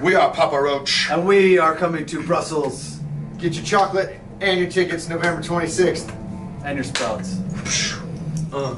We are Papa Roach. And we are coming to Brussels. Get your chocolate and your tickets November 26th. And your sprouts. Uh.